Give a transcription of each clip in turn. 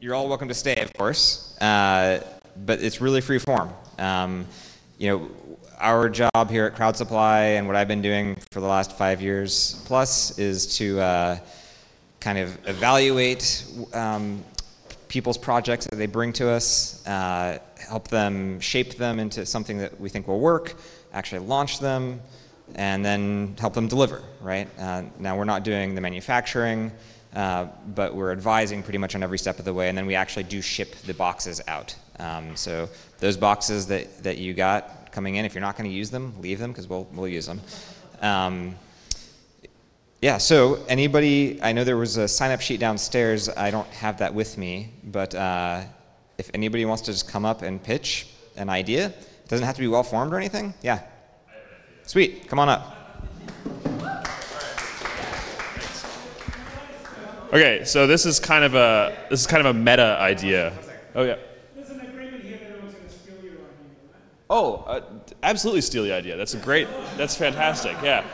you're all welcome to stay, of course, uh, but it's really free form. Um, you know, our job here at Crowd Supply and what I've been doing for the last five years plus is to uh, kind of evaluate um, people's projects that they bring to us, uh, help them shape them into something that we think will work, actually launch them, and then help them deliver, right? Uh, now we're not doing the manufacturing, uh, but we're advising pretty much on every step of the way, and then we actually do ship the boxes out. Um, so those boxes that, that you got coming in, if you're not going to use them, leave them because we'll, we'll use them. Um, yeah, so anybody, I know there was a sign up sheet downstairs. I don't have that with me, but uh, if anybody wants to just come up and pitch an idea, it doesn't have to be well formed or anything. Yeah. Sweet, come on up. Okay, so this is kind of a this is kind of a meta idea. Oh yeah. There's an agreement here that no one's going to steal your idea. Oh, uh, absolutely steal the idea. That's a great. That's fantastic. Yeah.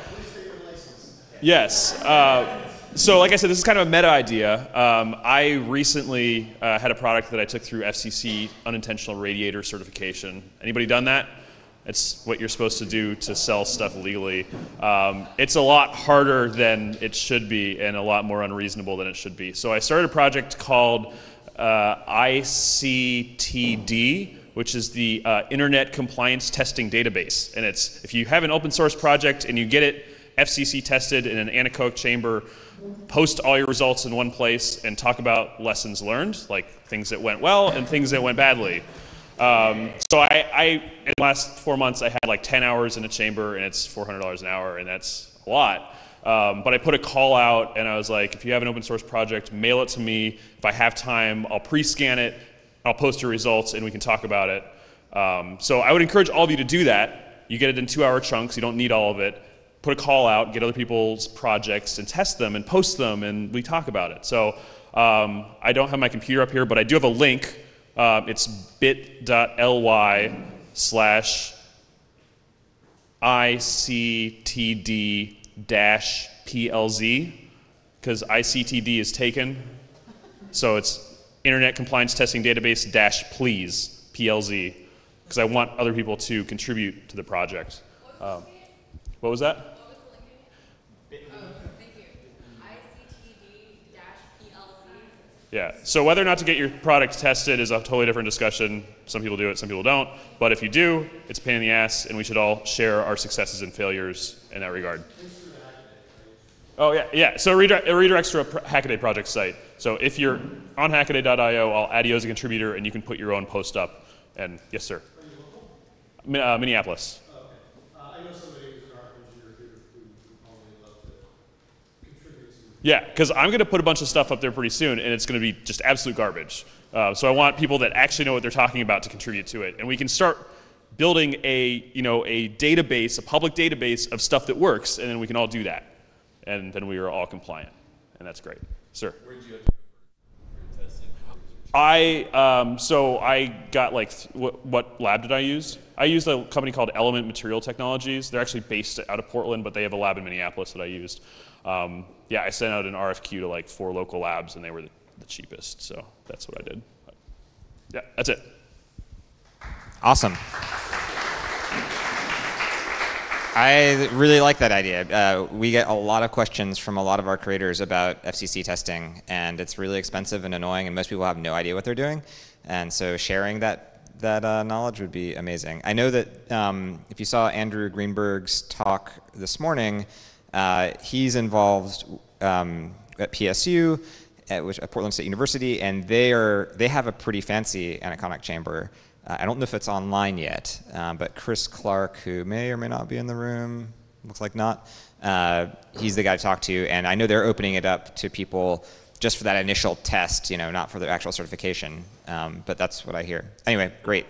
Yes. Uh, so, like I said, this is kind of a meta idea. Um, I recently uh, had a product that I took through FCC unintentional radiator certification. Anybody done that? It's what you're supposed to do to sell stuff legally. Um, it's a lot harder than it should be and a lot more unreasonable than it should be. So I started a project called uh, ICTD, which is the uh, Internet Compliance Testing Database. And it's if you have an open source project and you get it FCC tested in an anechoic chamber, post all your results in one place and talk about lessons learned, like things that went well and things that went badly. Um, so I, I, in the last four months, I had like 10 hours in a chamber, and it's $400 an hour, and that's a lot. Um, but I put a call out, and I was like, if you have an open source project, mail it to me. If I have time, I'll pre-scan it, I'll post your results, and we can talk about it. Um, so I would encourage all of you to do that. You get it in two-hour chunks. You don't need all of it. Put a call out, get other people's projects, and test them, and post them, and we talk about it. So um, I don't have my computer up here, but I do have a link uh, it's bit.ly slash ICTD dash PLZ because ICTD is taken. So it's Internet Compliance Testing Database dash please PLZ because I want other people to contribute to the project. Um, what was that? Yeah. So whether or not to get your product tested is a totally different discussion. Some people do it, some people don't. But if you do, it's a pain in the ass, and we should all share our successes and failures in that regard. Oh yeah, yeah. So it, redirects to a Hackaday project site. So if you're on Hackaday.io, I'll add you as a contributor, and you can put your own post up. And yes, sir. Uh, Minneapolis. Yeah, because I'm going to put a bunch of stuff up there pretty soon, and it's going to be just absolute garbage. Uh, so I want people that actually know what they're talking about to contribute to it, and we can start building a you know a database, a public database of stuff that works, and then we can all do that, and then we are all compliant, and that's great, sir. I um, so I got like what, what lab did I use? I used a company called Element Material Technologies. They're actually based out of Portland, but they have a lab in Minneapolis that I used. Um, yeah, I sent out an RFQ to like four local labs, and they were the, the cheapest. So that's what I did. But yeah, that's it. Awesome. I really like that idea. Uh, we get a lot of questions from a lot of our creators about FCC testing, and it's really expensive and annoying, and most people have no idea what they're doing. And so sharing that that uh, knowledge would be amazing. I know that um, if you saw Andrew Greenberg's talk this morning, uh, he's involved um, at PSU, at, which, at Portland State University, and they are they have a pretty fancy anechoic chamber. Uh, I don't know if it's online yet, uh, but Chris Clark, who may or may not be in the room, looks like not. Uh, he's the guy to talk to, and I know they're opening it up to people just for that initial test, you know, not for the actual certification. Um, but that's what I hear. Anyway, great.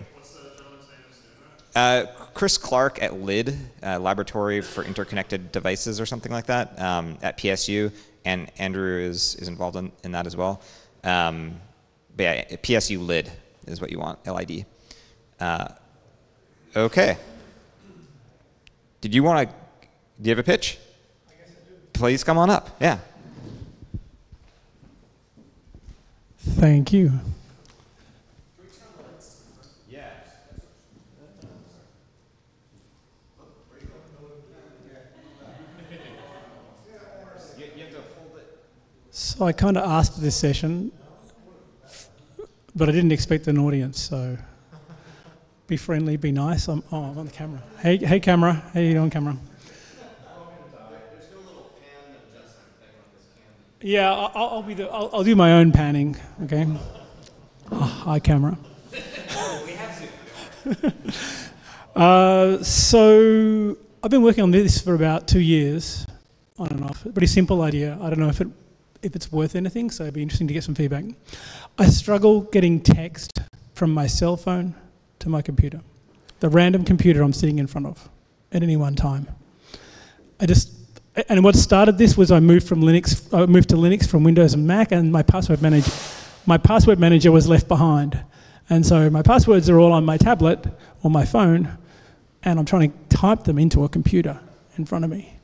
Uh, Chris Clark at LID, uh, Laboratory for Interconnected Devices or something like that, um, at PSU, and Andrew is, is involved in, in that as well. Um, but yeah, PSU LID is what you want, LID. Uh, okay. Did you want to, do you have a pitch? Please come on up, yeah. Thank you. So I kind of asked for this session, but I didn't expect an audience. So be friendly, be nice. I'm, oh, I'm on the camera. Hey, hey, camera. How you doing, camera? Yeah, I'll, I'll be the. I'll, I'll do my own panning. Okay. Oh, hi, camera. uh, so I've been working on this for about two years, on and off. Pretty simple idea. I don't know if it if it's worth anything, so it'd be interesting to get some feedback. I struggle getting text from my cell phone to my computer, the random computer I'm sitting in front of at any one time. I just and what started this was I moved from Linux, I moved to Linux from Windows and Mac, and my password manager, my password manager was left behind, and so my passwords are all on my tablet or my phone, and I'm trying to type them into a computer in front of me.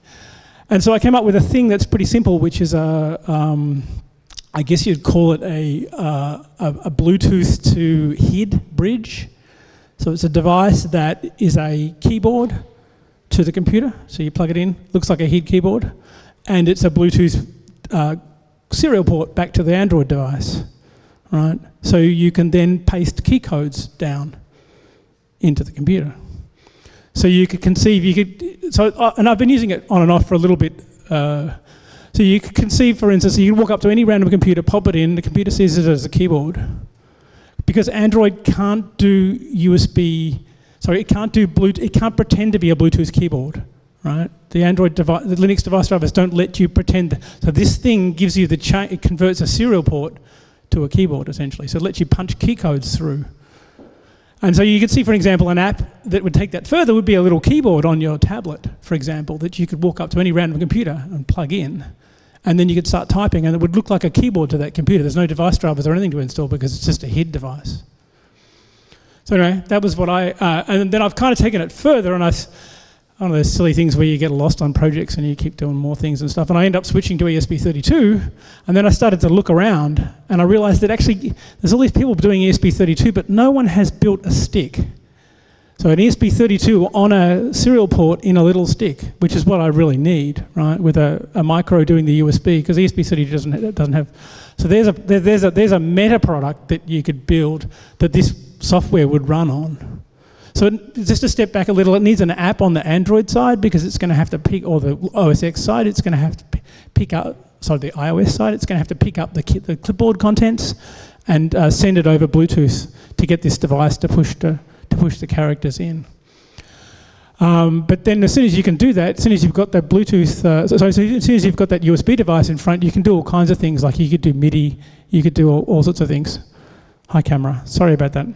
And so I came up with a thing that's pretty simple, which is a, um, I guess you'd call it a, uh, a, a Bluetooth to HID bridge. So it's a device that is a keyboard to the computer. So you plug it in, looks like a HID keyboard, and it's a Bluetooth uh, serial port back to the Android device, right? So you can then paste key codes down into the computer. So you could conceive, you could, so, uh, and I've been using it on and off for a little bit. Uh, so you could conceive, for instance, you can walk up to any random computer, pop it in, the computer sees it as a keyboard. Because Android can't do USB, sorry, it can't do Bluetooth, it can't pretend to be a Bluetooth keyboard, right? The Android device, the Linux device drivers don't let you pretend. So this thing gives you the, cha- it converts a serial port to a keyboard essentially. So it lets you punch key codes through. And so you could see, for example, an app that would take that further would be a little keyboard on your tablet, for example, that you could walk up to any random computer and plug in. And then you could start typing, and it would look like a keyboard to that computer. There's no device drivers or anything to install because it's just a HID device. So anyway, that was what I, uh, and then I've kind of taken it further, and I, one of those silly things where you get lost on projects and you keep doing more things and stuff. And I end up switching to ESP32, and then I started to look around, and I realised that actually there's all these people doing ESP32, but no one has built a stick. So an ESP32 on a serial port in a little stick, which is what I really need, right? With a, a micro doing the USB, because ESP32 doesn't doesn't have. So there's a there's a there's a meta product that you could build that this software would run on. So just to step back a little, it needs an app on the Android side because it's going to have to pick, or the OS X side, it's going to have to pick up, sorry, the iOS side, it's going to have to pick up the, the clipboard contents and uh, send it over Bluetooth to get this device to push to, to push the characters in. Um, but then as soon as you can do that, as soon as you've got that Bluetooth, uh, so, so, as soon as you've got that USB device in front, you can do all kinds of things, like you could do MIDI, you could do all, all sorts of things. Hi camera, sorry about that.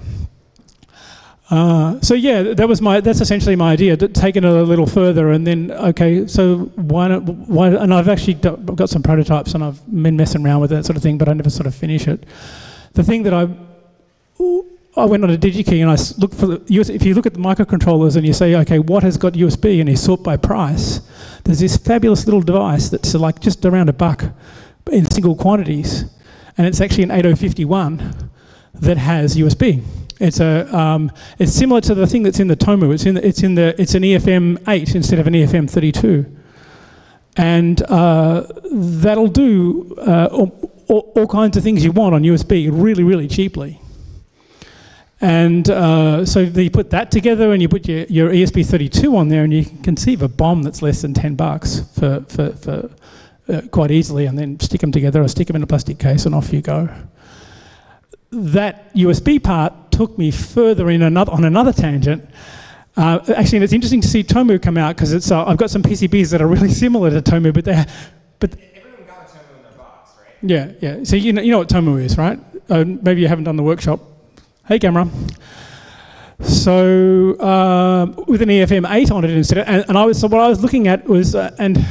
Uh, so yeah, that was my. That's essentially my idea. Taking it a little further, and then okay, so why not? Why? And I've actually got some prototypes, and I've been messing around with that sort of thing, but I never sort of finish it. The thing that I, I went on a DigiKey and I looked for the. If you look at the microcontrollers and you say, okay, what has got USB, and you sort by price, there's this fabulous little device that's like just around a buck, in single quantities, and it's actually an 8051 that has USB. It's a um, it's similar to the thing that's in the Tomu. It's in the, it's in the it's an EFM eight instead of an EFM thirty two, and uh, that'll do uh, all, all, kinds of things you want on USB really really cheaply. And uh, so you put that together, and you put your, your ESP32 on there, and you can conceive a BOM that's less than ten bucks for for, for uh, quite easily, and then stick them together, or stick them in a plastic case, and off you go that USB part took me further in another, on another tangent. Uh, actually, it's interesting to see Tomu come out because it's. Uh, I've got some PCBs that are really similar to Tomu, but they're but everyone got a Tomu in their box, right? Yeah, yeah. So you know, you know what Tomu is, right? Uh, maybe you haven't done the workshop. Hey, camera. So uh, with an EFM8 on it instead, of, and, and, I was so what I was looking at was, uh, and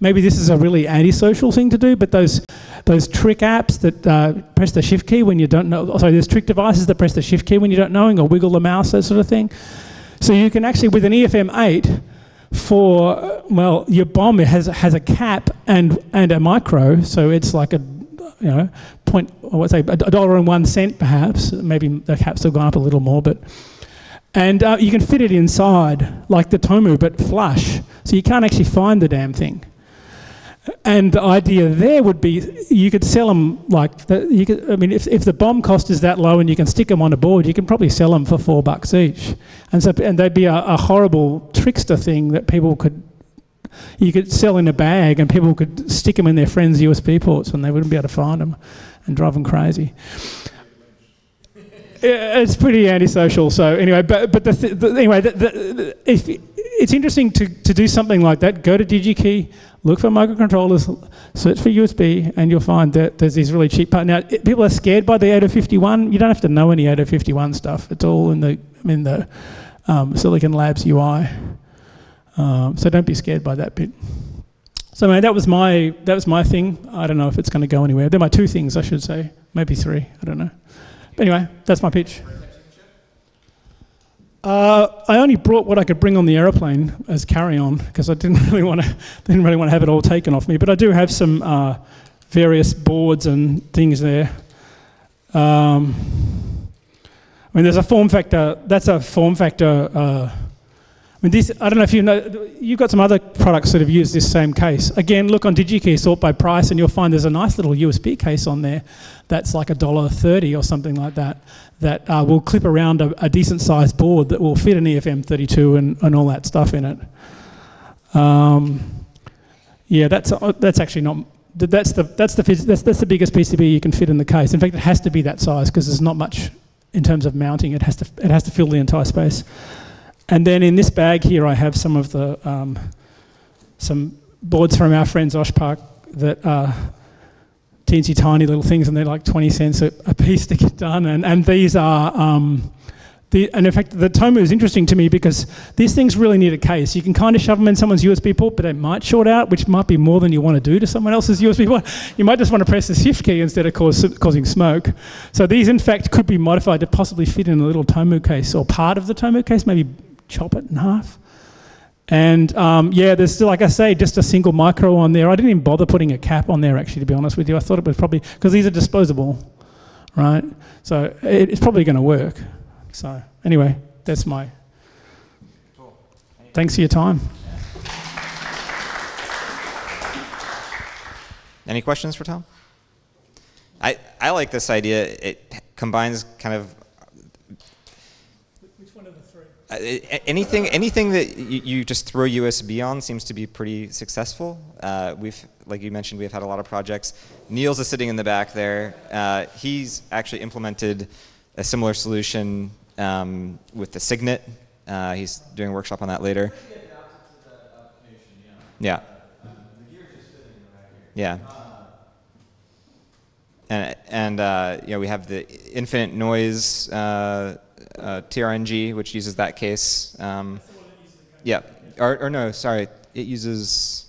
maybe this is a really antisocial thing to do, but those those trick apps that uh, press the shift key when you don't know, sorry, there's trick devices that press the shift key when you don't know, or wiggle the mouse, that sort of thing. So you can actually, with an EFM8, for well, your BOM has has a cap and and a micro, so it's like a you know, point, or what's say, a dollar and one cent perhaps. Maybe the cap's still gone up a little more, but. And uh, you can fit it inside, like the Tomu, but flush. So you can't actually find the damn thing. And the idea there would be you could sell them like the, you could. I mean, if, if the BOM cost is that low and you can stick them on a board, you can probably sell them for four bucks each. And so and they'd be a, a horrible trickster thing that people could you could sell in a bag and people could stick them in their friends' USB ports and they wouldn't be able to find them and drive them crazy. It's pretty antisocial. So anyway, but but the, th- the anyway, the, if it's interesting to, to do something like that, go to DigiKey, look for microcontrollers, search for USB, and you'll find that there's these really cheap parts. Now, it, people are scared by the 8051. You don't have to know any 8051 stuff. It's all in the in the um, Silicon Labs UI. Um, so don't be scared by that bit. So man, that was my that was my thing. I don't know if it's going to go anywhere. They're my two things, I should say. Maybe three. I don't know. But anyway, that's my pitch. Uh, I only brought what I could bring on the aeroplane as carry-on because I didn't really want to didn't really want to have it all taken off me. But I do have some uh, various boards and things there. Um, I mean, there's a form factor. That's a form factor. Uh, I mean, this. I don't know if you know. You've got some other products that have used this same case. Again, look on DigiKey, sort by price, and you'll find there's a nice little USB case on there. That's like a dollar thirty or something like that. That uh, will clip around a, a decent sized board that will fit an EFM32 and, and all that stuff in it. Um, yeah, that's uh, that's actually not. That's the that's the that's, that's the biggest PCB you can fit in the case. In fact, it has to be that size because there's not much in terms of mounting. It has to it has to fill the entire space. And then in this bag here, I have some of the um, some boards from our friends Oshpark that are teensy tiny little things, and they're like 20 cents a, a piece to get done. And and these are. Um, the, and in fact, the Tomu is interesting to me because these things really need a case. You can kind of shove them in someone's USB port, but it might short out, which might be more than you want to do to someone else's USB port. You might just want to press the shift key instead of cause, causing smoke. So these, in fact, could be modified to possibly fit in a little Tomu case or part of the Tomu case, maybe chop it in half. And um, yeah, there's still, like I say, just a single micro on there. I didn't even bother putting a cap on there, actually, to be honest with you. I thought it was probably, because these are disposable, right? So it, it's probably going to work. So anyway, that's my. Thanks for your time. Any questions for Tom? I, I like this idea. It combines kind of Which one of the three? uh, a- anything anything that you, you just throw USB on seems to be pretty successful. Uh, we've like you mentioned, we've had a lot of projects. Niels is sitting in the back there. Uh, he's actually implemented a similar solution um, with the Signet. Uh, he's doing a workshop on that later. Yeah. Yeah. And, and uh, you know, we have the infinite noise uh, TRNG, which uses that case. Um, yeah. Or, or no, sorry, it uses.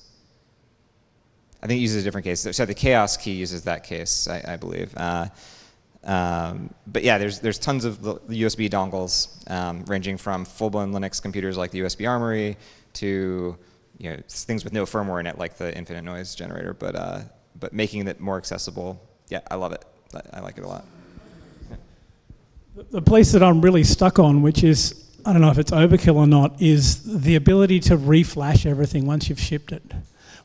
I think it uses a different case. So the chaos key uses that case, I, I believe. Uh, um, but yeah, there's there's tons of the USB dongles, um, ranging from full-blown Linux computers like the USB Armory to you know things with no firmware in it, like the Infinite Noise generator. But uh, but making it more accessible, yeah, I love it. I, I like it a lot. The place that I'm really stuck on, which is, I don't know if it's overkill or not, is the ability to reflash everything once you've shipped it,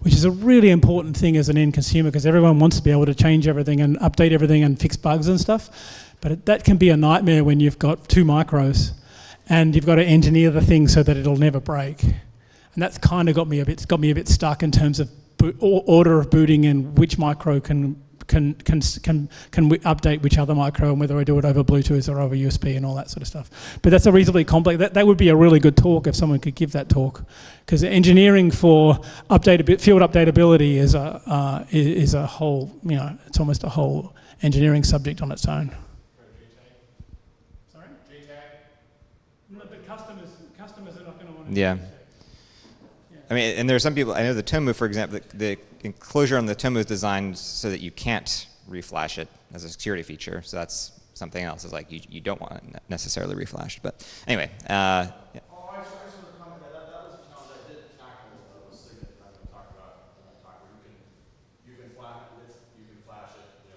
which is a really important thing as an end consumer because everyone wants to be able to change everything and update everything and fix bugs and stuff. But it, that can be a nightmare when you've got two micros and you've got to engineer the thing so that it'll never break. And that's kind of got me a bit, got me a bit stuck in terms of boot, order of booting and which micro can can can can can we update which other micro and whether I do it over Bluetooth or over USB and all that sort of stuff. But that's a reasonably complex. That, that would be a really good talk if someone could give that talk, because engineering for update field updatability is a uh, is, is a whole you know it's almost a whole engineering subject on its own. Sorry. No, but customers customers are not going to want to. Yeah. I mean, and there are some people. I know the Tomu, for example, the, the enclosure on the Tomu is designed so that you can't reflash it as a security feature. So that's something else. Is like you, you don't want it necessarily reflashed. But anyway, uh, yeah. Oh, I just, I just want to comment that, that, that was a challenge I did tackle, uh, was Signet that I'm gonna talk about, uh, talk where you can, you can flash, it's, you can flash it, you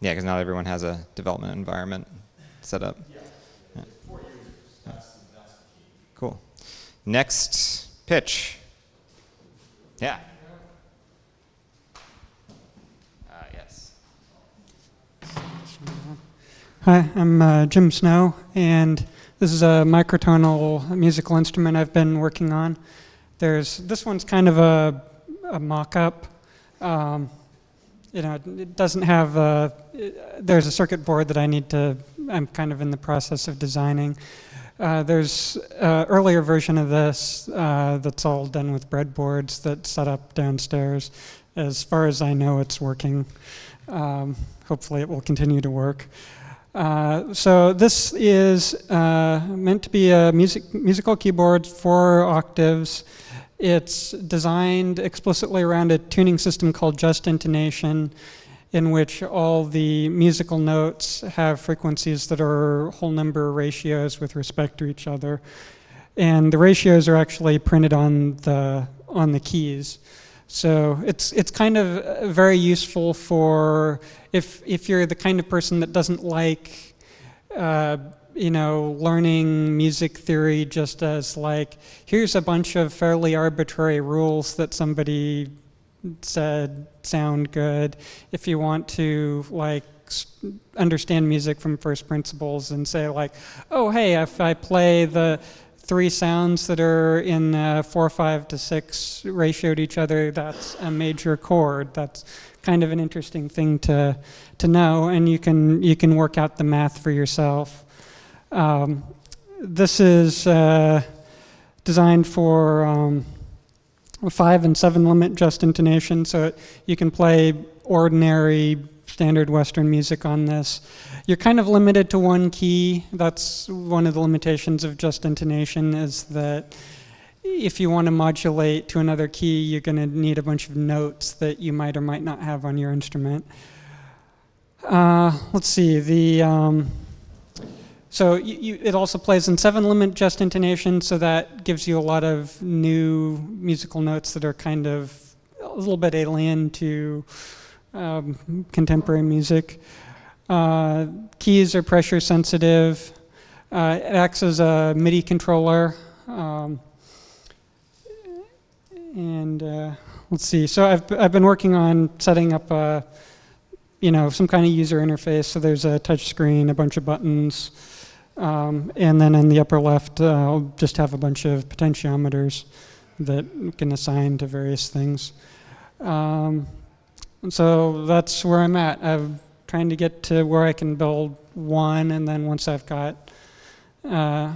Yeah, because not everyone has a development environment set up. Yeah. Cool. Next pitch. Yeah. Uh, yes. Hi, I'm uh, Jim Snow, and this is a microtonal musical instrument I've been working on. There's this one's kind of a, a mock-up. Um, you know, it doesn't have. A, there's a circuit board that I need to. I'm kind of in the process of designing. Uh, there's an earlier version of this uh, that's all done with breadboards that's set up downstairs. As far as I know, it's working. Um, hopefully, it will continue to work. Uh, so this is uh, meant to be a music, musical keyboard for octaves. It's designed explicitly around a tuning system called Just Intonation, in which all the musical notes have frequencies that are whole number ratios with respect to each other. And the ratios are actually printed on the, on the keys. So it's it's kind of uh, very useful for if if you're the kind of person that doesn't like uh, you know learning music theory just as like here's a bunch of fairly arbitrary rules that somebody said sound good. If you want to like understand music from first principles and say like oh hey if I play the three sounds that are in uh, four, five to six ratio to each other, that's a major chord. That's kind of an interesting thing to, to know, and you can, you can work out the math for yourself. Um, this is uh, designed for um, five and seven limit just intonation, so you can play ordinary standard Western music on this. You're kind of limited to one key. That's one of the limitations of just intonation is that if you want to modulate to another key, you're going to need a bunch of notes that you might or might not have on your instrument. Uh, let's see, the, um, so you, you, it also plays in seven limit just intonation, so that gives you a lot of new musical notes that are kind of a little bit alien to um, contemporary music. Uh, keys are pressure sensitive. Uh, it acts as a MIDI controller. Um, and uh, let's see. So I've, I've been working on setting up a, you know, some kind of user interface. So there's a touch screen, a bunch of buttons. Um, and then in the upper left, uh, I'll just have a bunch of potentiometers that can assign to various things. Um, so that's where I'm at. I'm trying to get to where I can build one, and then once I've got, uh,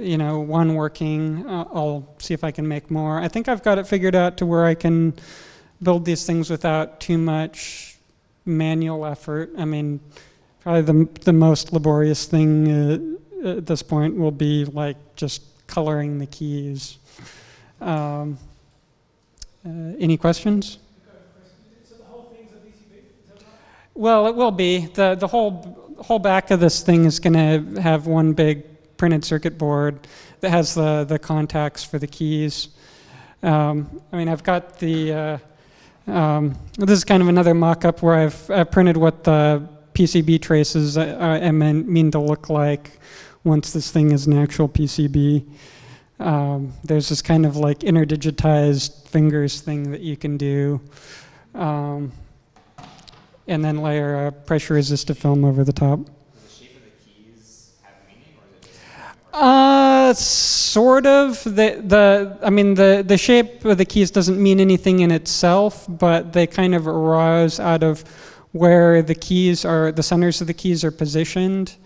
you know, one working, uh, I'll see if I can make more. I think I've got it figured out to where I can build these things without too much manual effort. I mean, probably the the most laborious thing uh, at this point will be like just coloring the keys. Um, uh, any questions? Well, it will be. The, the whole, whole back of this thing is going to have one big printed circuit board that has the, the contacts for the keys. Um, I mean, I've got the, uh, um, this is kind of another mock-up where I've, I've, printed what the PCB traces I, I mean to look like once this thing is an actual PCB. Um, there's this kind of like interdigitized fingers thing that you can do. Um, and then layer a pressure resistive film over the top. Uh, sort of. The the I mean the the shape of the keys doesn't mean anything in itself, but they kind of arise out of where the keys are, the centers of the keys are positioned,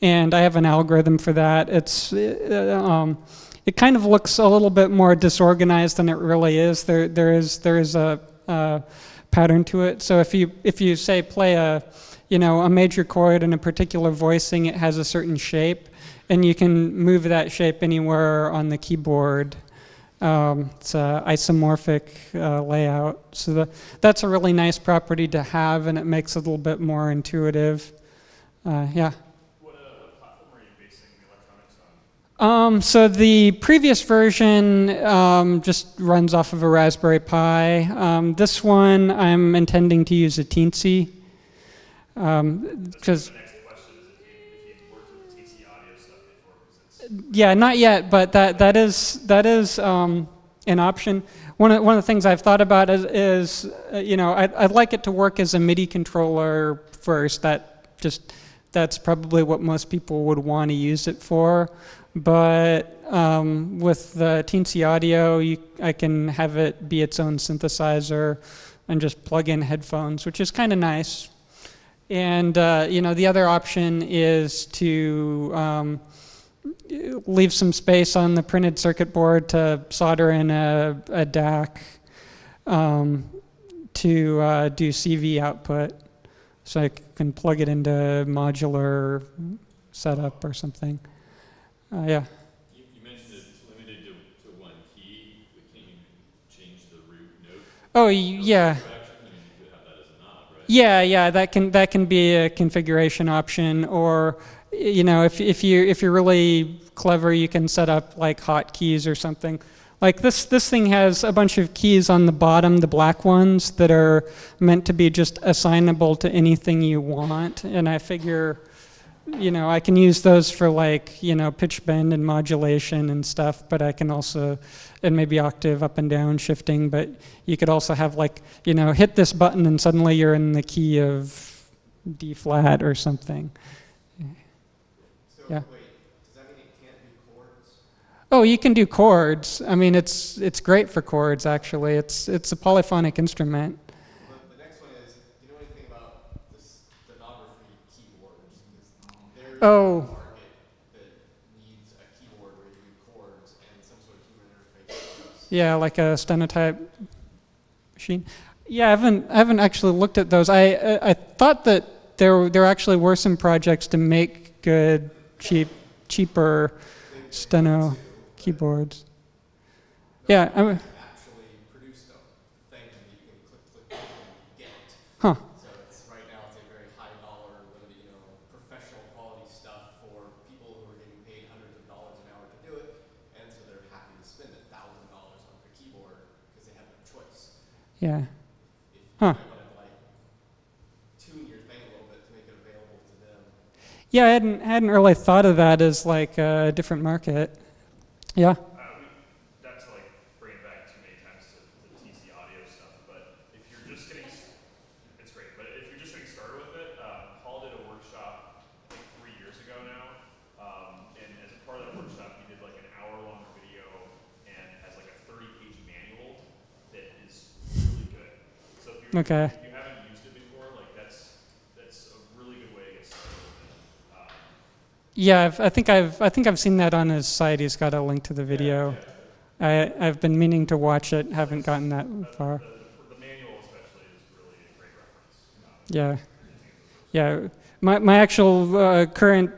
and I have an algorithm for that. It's uh, um, it kind of looks a little bit more disorganized than it really is. There there is there is a, a pattern to it. So if you if you say play a you know a major chord in a particular voicing, it has a certain shape, and you can move that shape anywhere on the keyboard. Um, it's an isomorphic uh, layout, so the, that's a really nice property to have, and it makes it a little bit more intuitive. Uh, yeah. Um, so the previous version um, just runs off of a Raspberry Pi. Um, this one I'm intending to use a Teensy. Because The next question is if you, if you worked with the Teensy audio stuff before, because it's yeah, not yet, but that that is that is um, an option. One of one of the things I've thought about is, is uh, you know I'd, I'd like it to work as a MIDI controller first. That just that's probably what most people would want to use it for. But um, with the Teensy Audio, you, I can have it be its own synthesizer and just plug in headphones, which is kind of nice. And uh, you know the other option is to um, leave some space on the printed circuit board to solder in a, a DAC um, to uh, do CV output. So I can plug it into modular setup or something. Uh, yeah. You, you mentioned it's limited to, to one key, even change the root note Oh, yeah. direction, I mean, you could have that as a knob, right? Yeah, yeah, that can that can be a configuration option, or you know, if if you if you're really clever, you can set up like hotkeys or something. Like this this thing has a bunch of keys on the bottom, the black ones that are meant to be just assignable to anything you want, and I figure. You know, I can use those for like, you know, pitch bend and modulation and stuff, but I can also, and maybe octave up and down shifting, but you could also have like, you know, hit this button and suddenly you're in the key of D flat or something. So, Yeah. wait, does that mean it can't do chords? Oh, you can do chords. I mean, it's it's great for chords actually. It's it's a polyphonic instrument. The, the next one is, do you know anything about this stenography keyboards? 'Cause There's Oh. a market that needs a keyboard where you do chords and some sort of human interface. Yeah, like a stenotype machine. Yeah, I haven't I haven't actually looked at those. I I, I thought that there there actually were some projects to make good cheap cheaper steno keyboards. Yeah, I mean, actually produced a thing that you can click, click, click and get. huh. So it's, right now it's a very high dollar, limited, you know, professional quality stuff for people who are getting paid hundreds of dollars an hour to do it. And so they're happy to spend a thousand dollars on a keyboard because they have no choice. Yeah. If you Huh. might want to like tune your thing a little bit to make it available to them. Yeah, I hadn't hadn't really thought of that as like a different market. Yeah. Uh, we, not to like bring back too many times to the Teensy audio stuff, but if you're just getting, it's great. But if you're just getting started with it, uh, Paul did a workshop I three years ago now, um, and as a part of that workshop, he did like an hour-long video and has like a 30-page manual that is really good. So if you Okay. if you haven't used it before, like that's that's a really good way to get started with it. Um, Yeah, I've, I think I've I think I've seen that on his site. He's got a link to the video. I I've been meaning to watch it. Haven't gotten that far. the, the manual especially is really a great reference. Yeah, yeah. My my actual uh, current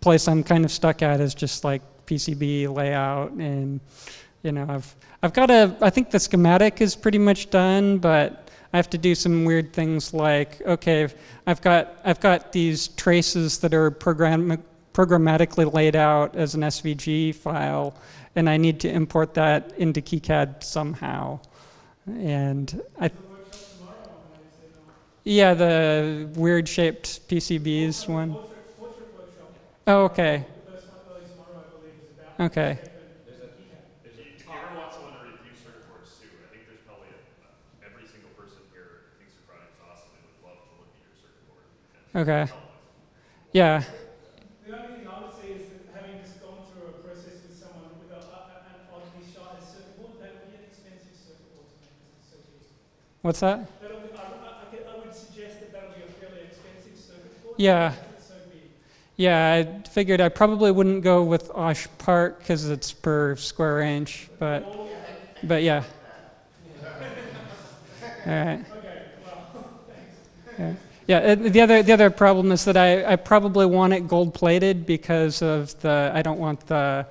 place I'm kind of stuck at is just like PCB layout, and you know I've I've got a I think the schematic is pretty much done, but I have to do some weird things like okay, I've got I've got these traces that are program programmatically laid out as an SVG file, and I need to import that into KiCad somehow, and I. Yeah, the weird shaped PCBs one. Oh, okay. Okay. If you, if you ever want someone to review circuit boards too, I think there's probably a, every single person here thinks your product is awesome and would love to look at your circuit board. and Okay. Yeah. The only thing I would say is that having just gone through a process with someone with a, an oddly shy circuit board, that would be an expensive circuit board to make so cheap. What's that? That'll be, I, I, I would suggest that that'll be a fairly expensive circuit board. Yeah. so. Yeah, I figured I probably wouldn't go with Osh Park because it's per square inch, but but yeah. All right. Yeah. Yeah, uh, the other the other problem is that I, I probably want it gold plated because of the I don't want the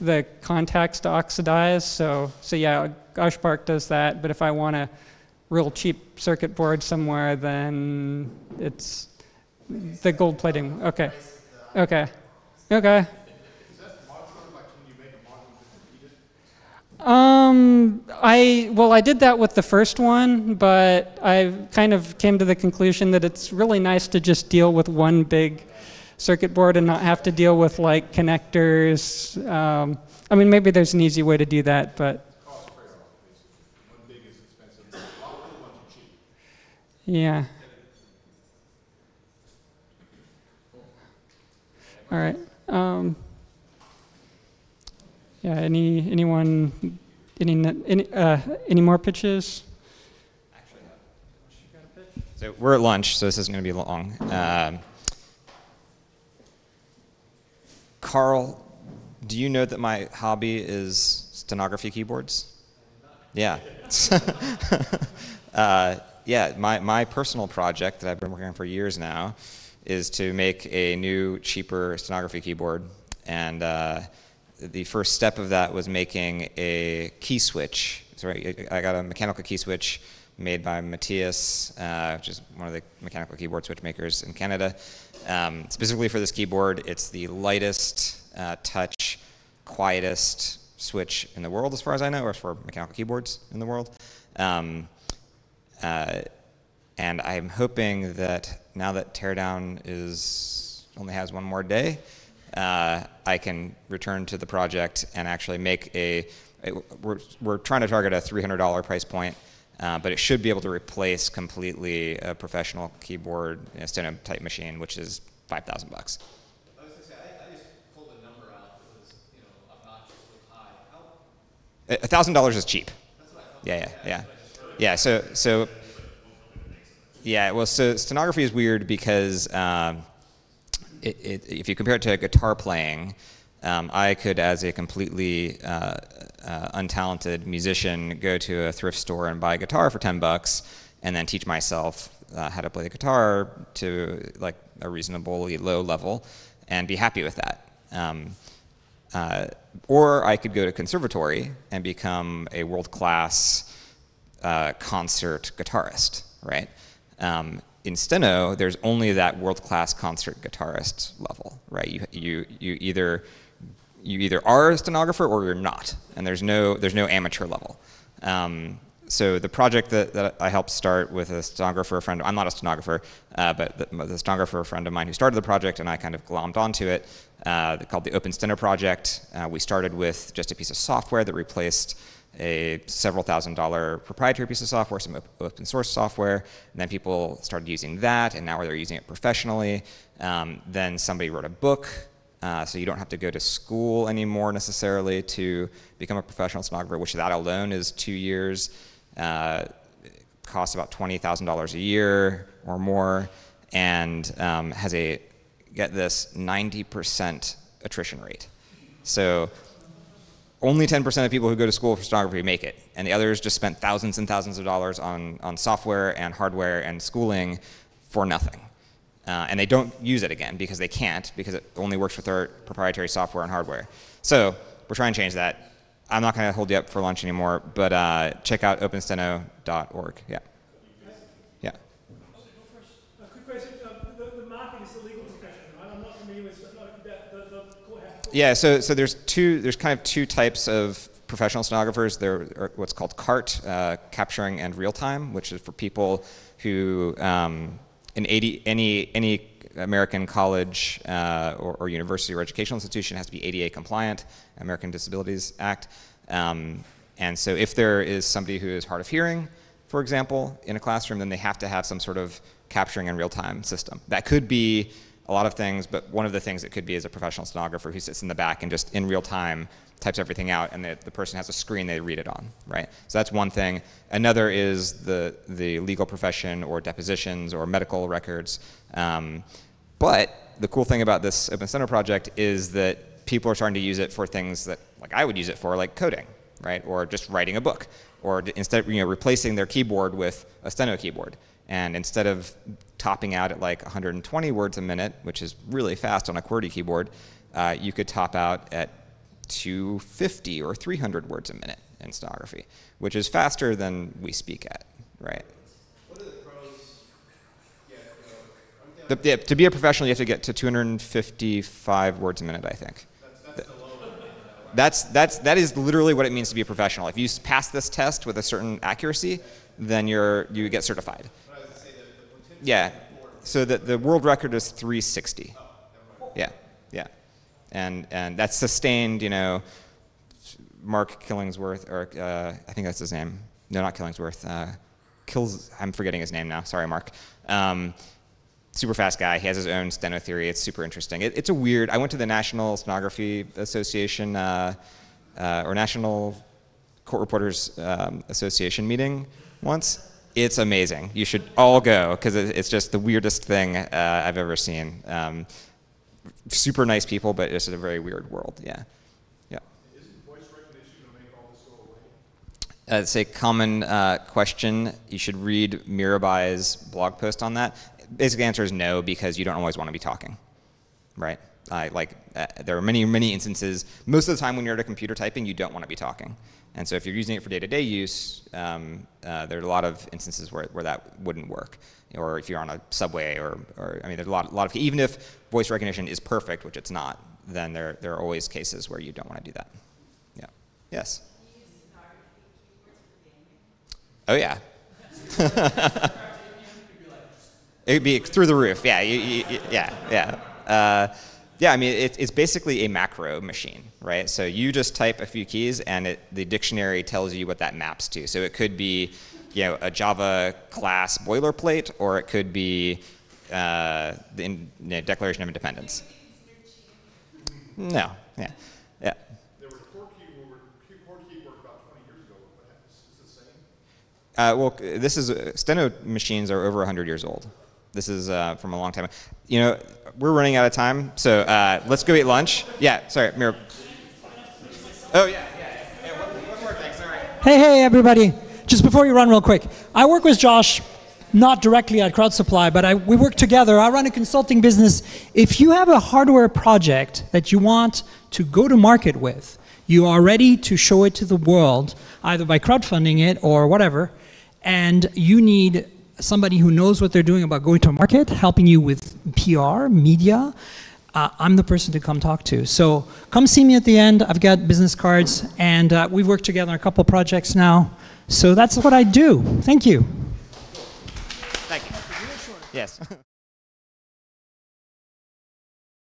the contacts to oxidize. So so yeah, Osh Park does that. But if I want a real cheap circuit board somewhere, then it's the gold plating. Okay. Okay. Okay. Um, I well, I did that with the first one, but I kind of came to the conclusion that it's really nice to just deal with one big circuit board and not have to deal with like connectors. Um, I mean, maybe there's an easy way to do that, but yeah. All right. Um, yeah. Any anyone? Any any uh, any more pitches? So we're at lunch, so this isn't going to be long. Um, Carl, do you know that my hobby is stenography keyboards? Yeah. uh, yeah, my, my personal project that I've been working on for years now is to make a new, cheaper stenography keyboard. And uh, the first step of that was making a key switch. Sorry, I got a mechanical key switch made by Matias, uh, which is one of the mechanical keyboard switch makers in Canada. Um, specifically for this keyboard, it's the lightest uh, touch, quietest switch in the world, as far as I know, or for mechanical keyboards in the world. Um, uh, and I'm hoping that now that Teardown is only has one more day, uh, I can return to the project and actually make a. a- We're, we're trying to target a $300 price point, uh, but it should be able to replace completely a professional keyboard, you know, steno type machine, which is 5,000 bucks. I was gonna say, I, I just pulled a number out that was, you know, obnoxiously high. A thousand dollars is cheap. Yeah, yeah, yeah, yeah. So, so, yeah. Well, so stenography is weird because um, it, it, if you compare it to guitar playing, um, I could, as a completely uh, uh, untalented musician, go to a thrift store and buy a guitar for ten bucks, and then teach myself uh, how to play the guitar to like a reasonably low level, and be happy with that. Um, uh, or I could go to conservatory and become a world class uh, concert guitarist, right? Um, in steno, there's only that world class concert guitarist level, right? You, you, you either you either are a stenographer or you're not, and there's no there's no amateur level. Um, so the project that, that I helped start with a stenographer friend, I'm not a stenographer, uh, but the, the stenographer friend of mine who started the project and I kind of glommed onto it, uh, called the Open Steno Project. Uh, we started with just a piece of software that replaced a several thousand dollar proprietary piece of software, some open source software, and then people started using that, and now they're using it professionally. Um, then somebody wrote a book uh, so you don't have to go to school anymore necessarily to become a professional stenographer, which that alone is two years. Uh, costs about twenty thousand dollars a year or more, and um, has a get this ninety percent attrition rate. So only 10% of people who go to school for stenography make it, and the others just spent thousands and thousands of dollars on, on software and hardware and schooling for nothing. Uh, and they don't use it again because they can't, because it only works with their proprietary software and hardware. So we're trying to change that. I'm not going to hold you up for lunch anymore, but uh, check out opensteno.org. Yeah. Yeah. The, the market is the legal profession, right? I'm not familiar with, like, that, the, the. Yeah, so so there's two there's kind of two types of professional stenographers. There are what's called CART, uh, capturing and real time, which is for people who um, in 80, any any American college uh, or, or university or educational institution has to be ADA compliant, American Disabilities Act. Um, and so if there is somebody who is hard of hearing, for example, in a classroom, then they have to have some sort of capturing in real-time system. That could be a lot of things, but one of the things it could be is a professional stenographer who sits in the back and just in real time types everything out, and the, the person has a screen they read it on, right? So that's one thing. Another is the the legal profession or depositions or medical records. Um, but the cool thing about this Open Steno project is that people are starting to use it for things that, like I would use it for, like coding, right? Or just writing a book, or instead, you know, replacing their keyboard with a steno keyboard. And instead of topping out at like 120 words a minute, which is really fast on a QWERTY keyboard, uh, you could top out at 250 or 300 words a minute in stenography, which is faster than we speak at, right? The, yeah, to be a professional, you have to get to 255 words a minute, I think. That's, that's, that is literally what it means to be a professional. If you pass this test with a certain accuracy, then you're, you get certified. Yeah. So the, the world record is 360. Yeah, yeah. And, and that's sustained, you know, Mark Killingsworth, or uh, I think that's his name. No, not Killingsworth. Uh, Kills, I'm forgetting his name now. Sorry, Mark. Um, super fast guy. He has his own steno theory. It's super interesting. It, it's a weird. I went to the National Stenography Association uh, uh, or National Court Reporters um, Association meeting once. It's amazing. You should all go because it, it's just the weirdest thing uh, I've ever seen. Um, super nice people, but it's a very weird world. Yeah, yeah. Isn't voice recognition going to make all this go away? Uh, it's a common uh, question. You should read Mirabai's blog post on that. Basic answer is no, because you don't always want to be talking, right? Like uh, there are many, many instances. Most of the time, when you're at a computer typing, you don't want to be talking. And so, if you're using it for day-to-day use, um, uh, there are a lot of instances where, where that wouldn't work. Or if you're on a subway, or, or I mean, there's a lot, a lot of even if voice recognition is perfect, which it's not, then there there are always cases where you don't want to do that. Yeah. Yes. Oh yeah. It'd be through the roof. Yeah. You, you, yeah. Yeah. Uh, yeah. I mean, it, it's basically a macro machine, right? So you just type a few keys, and it, the dictionary tells you what that maps to. So it could be, you know, a Java class boilerplate, or it could be uh, the in, you know, Declaration of Independence. No. Yeah. Yeah. There was chord keyboard, chord keyboard about 20 years ago. What happens? Is it the same? Uh, well, this is uh, steno machines are over 100 years old. This is uh, from a long time. You know, we're running out of time, so uh, let's go eat lunch. Yeah, sorry, Mir. Oh yeah, yeah. yeah one, more thing. Sorry. Hey, hey, everybody. Just before you run real quick, I work with Josh, not directly at Crowd Supply, but I, we work together. I run a consulting business. If you have a hardware project that you want to go to market with, you are ready to show it to the world, either by crowdfunding it or whatever, and you need somebody who knows what they're doing about going to market, helping you with PR, media, uh, I'm the person to come talk to. So come see me at the end. I've got business cards, and uh, we've worked together on a couple projects now. So that's what I do. Thank you. Thank you. Yes.